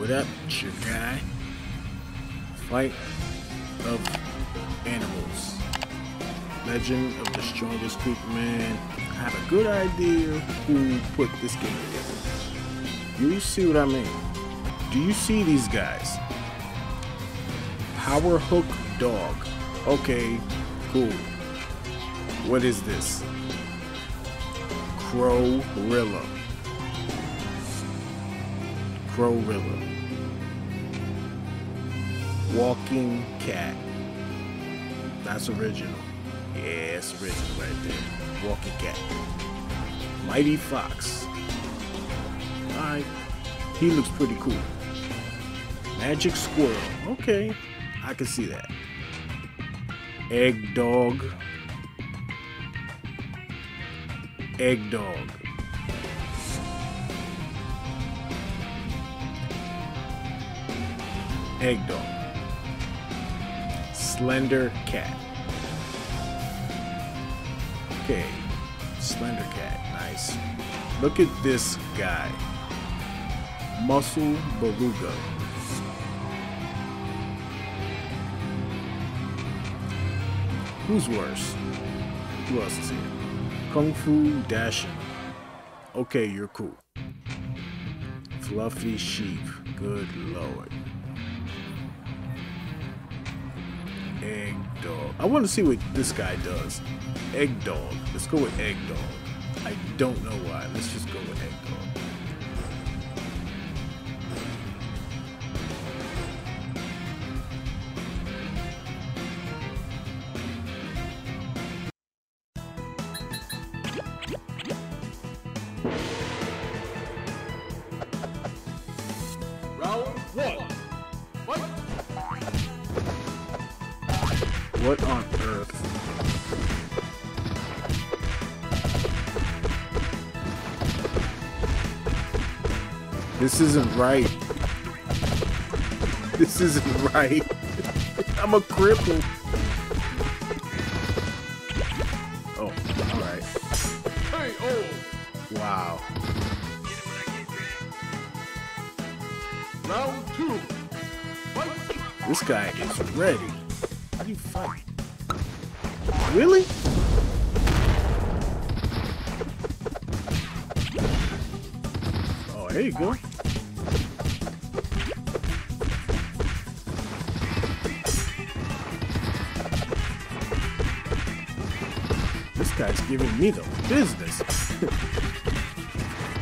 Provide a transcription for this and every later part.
What up, guy? Fight of Animals. Legend of the Strongest Creek Man. I have a good idea who put this game together. You see what I mean? Do you see these guys? Power Hook Dog. Okay, cool. What is this? Crow Crowrilla. Crowrilla. Walking Cat. That's original. Yeah, it's original right there. Walking Cat. Mighty Fox. Alright. He looks pretty cool. Magic Squirrel. Okay. I can see that. Egg Dog. Egg Dog. Egg Dog. Slender Cat. Okay. Slender Cat. Nice. Look at this guy. Muscle Beluga. Who's worse? Who else is here? Kung Fu Dachshund. Okay, you're cool. Fluffy Sheep. Good lord. Egg Dog. I want to see what this guy does. Egg Dog. Let's go with Egg Dog. I don't know why. Let's just go with Egg Dog. What on earth? This isn't right. This isn't right. I'm a cripple. Oh, alright. KO! Oh. Wow. Round two. This guy is ready. You fight? Really? Oh, there you go. This guy's giving me the business.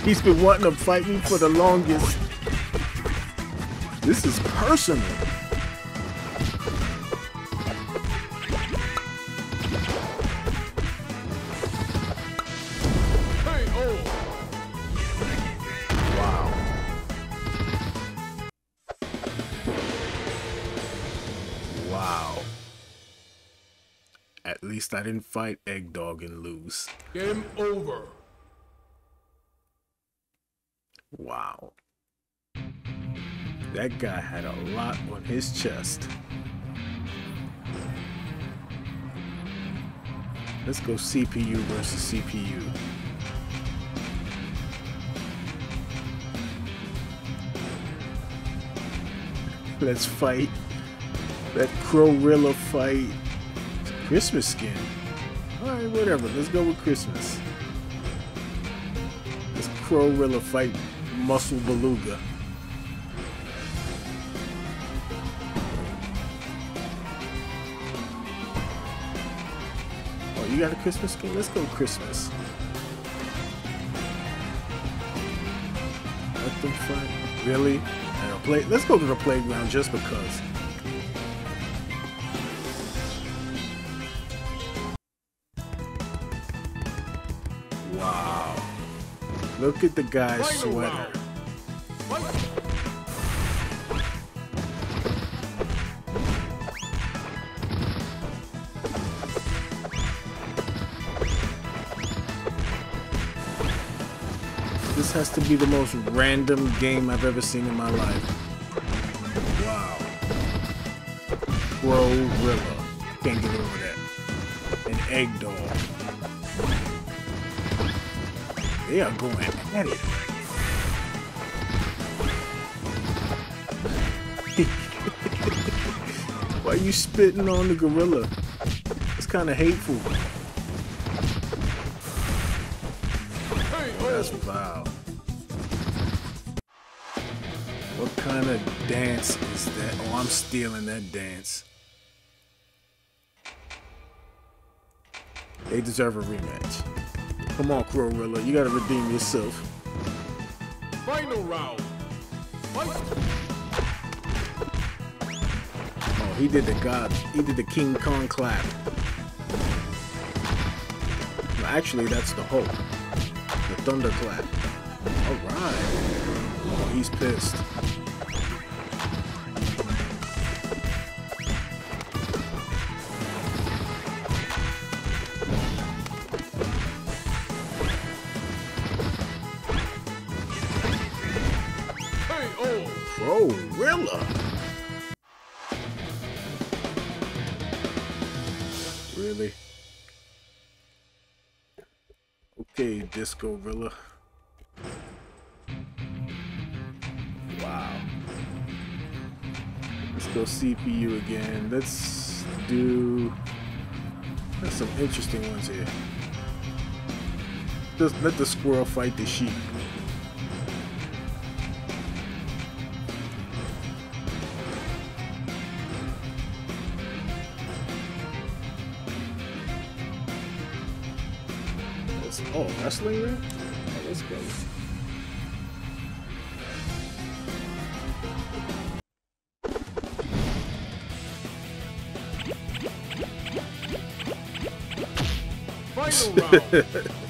He's been wanting to fight me for the longest. This is personal. Least I didn't fight Egg Dog and lose. Game over. Wow. That guy had a lot on his chest. Let's go CPU versus CPU. Let's fight. That Crowrilla fight. Christmas skin. Alright, whatever. Let's go with Christmas. This Crowrilla fight Muscle Beluga. Oh, you got a Christmas skin? Let's go Christmas. Let them fight. Really? Play. Let's go to the playground just because. Look at the guy's sweater. This has to be the most random game I've ever seen in my life. Wow. Pro Rilla. Can't get over that. An egg dog. They are going at it. Why you spitting on the gorilla? It's kind of hateful. That's vile. What kind of dance is that? Oh, I'm stealing that dance. They deserve a rematch. Come on, Crowrilla, you gotta redeem yourself. Final round. Oh, he did the God, he did the King Kong clap. Well, actually, that's the Hulk. The Thunder clap. Alright. Oh, he's pissed. KO. Crowrilla. Really? Okay, Disco Rilla. Wow. Let's go CPU again. Let's do there's some interesting ones here. Just let the squirrel fight the sheep. Oh, wrestling ring? Oh, let's go. Final round.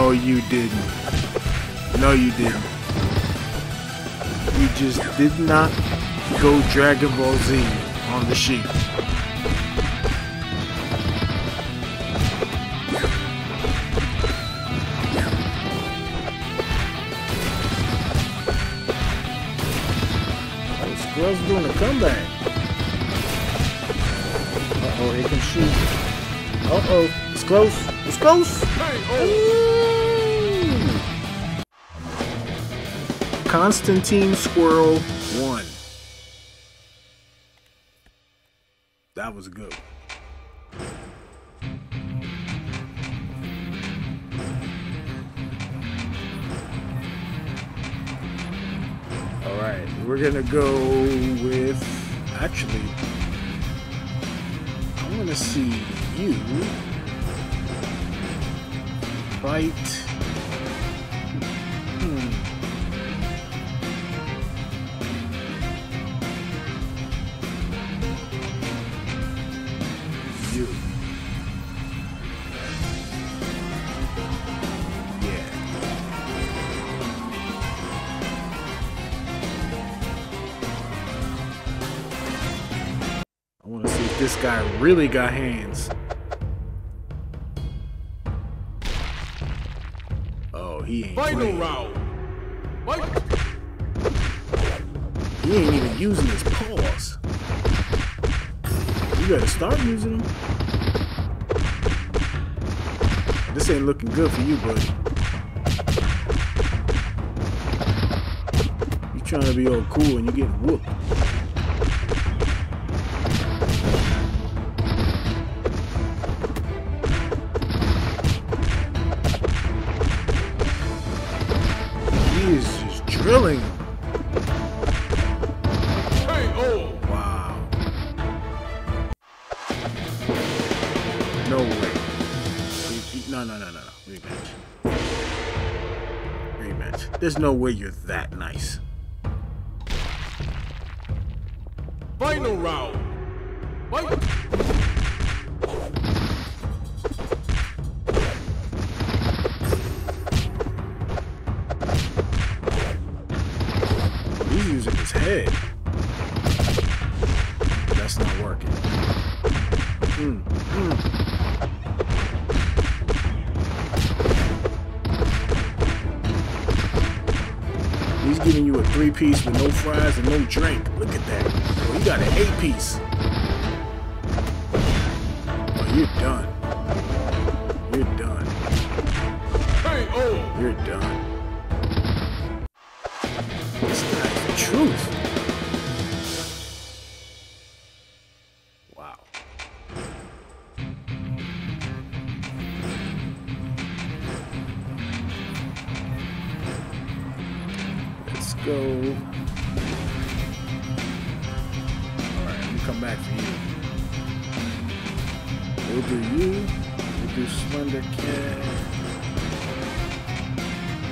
No, you didn't. No, you didn't. You just did not go Dragon Ball Z on the sheep. Oh, Squirrel's doing a comeback. Uh-oh, he can shoot. Uh-oh, it's close. It's close. KO. Ooh. Constantine Squirrel won. That was good. All right, we're gonna go with. Actually, I want to see you fight. Hmm. Really got hands. Oh, he ain't. Final playing. round. Fight. He ain't even using his paws. You better start using them. This ain't looking good for you, buddy. You trying to be all cool and you getting whooped. There's no way you're that nice. Final round. Fight. These using his head. That's not working. Mm, mm. Three piece with no fries and no drink. Look at that. Oh, you got an eight piece. Oh, you're done. You're done. KO. Oh. You're done. This guy's the truth.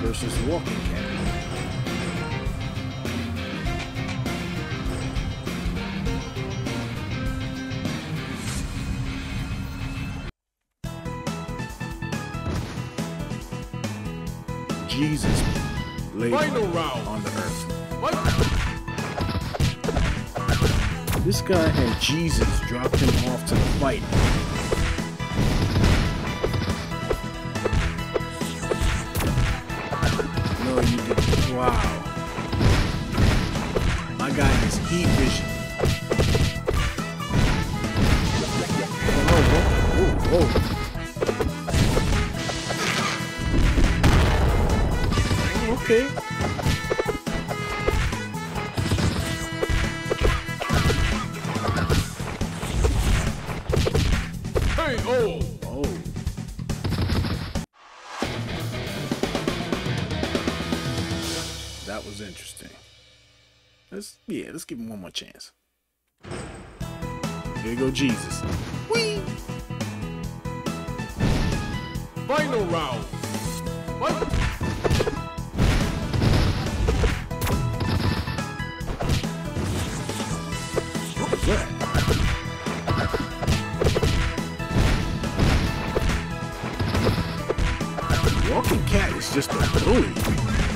Versus Walking Cat. Jesus Final round. on the earth. This guy had Jesus dropped him off to the fight. Interesting. Let's yeah, let's give him one more chance. Here you go, Jesus. Whee! Final round. What? Walking cat is just a bully.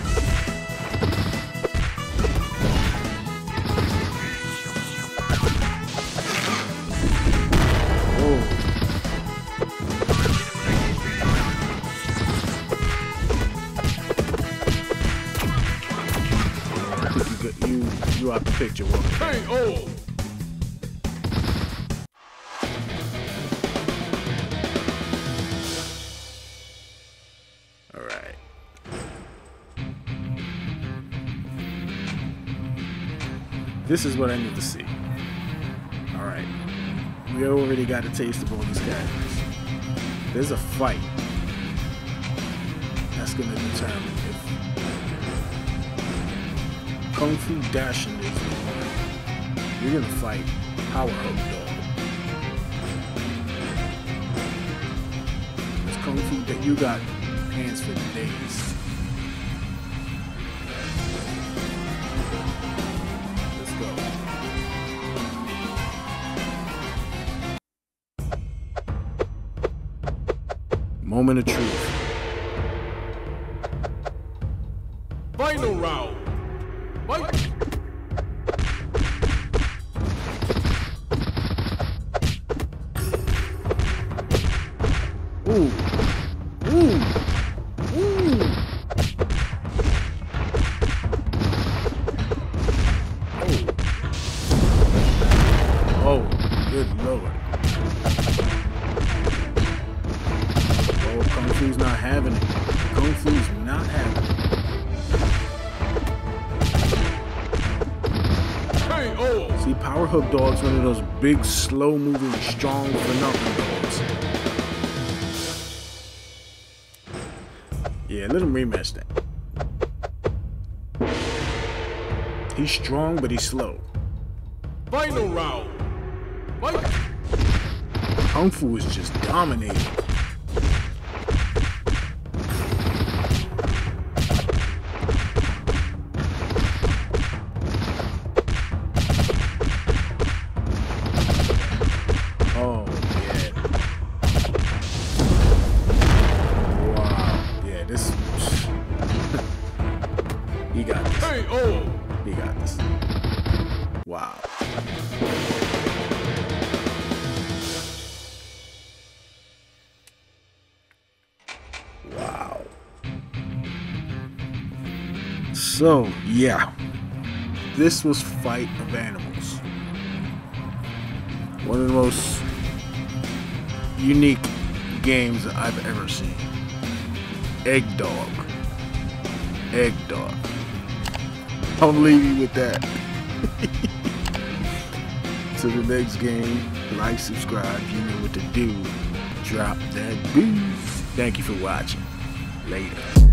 This is what I need to see. All right. We already got a taste of all these characters. There's a fight. That's going to determine if Kung Fu Dachshund is. You're going to fight Power Dog. It's Kung Fu that you got hands for days. Moment of truth. Final round. Fight. Ooh. One of those big, slow moving, strong for nothing dogs. Yeah, let him rematch that. He's strong, but he's slow. Final round. Fight. Kung Fu is just dominating. Wow. Wow. So, yeah. This was Fight of Animals. One of the most unique games I've ever seen. Egg Dog. Egg Dog. I'll leave you with that. to the next game, like, subscribe, you know what to do. Drop that boost. Thank you for watching. Later.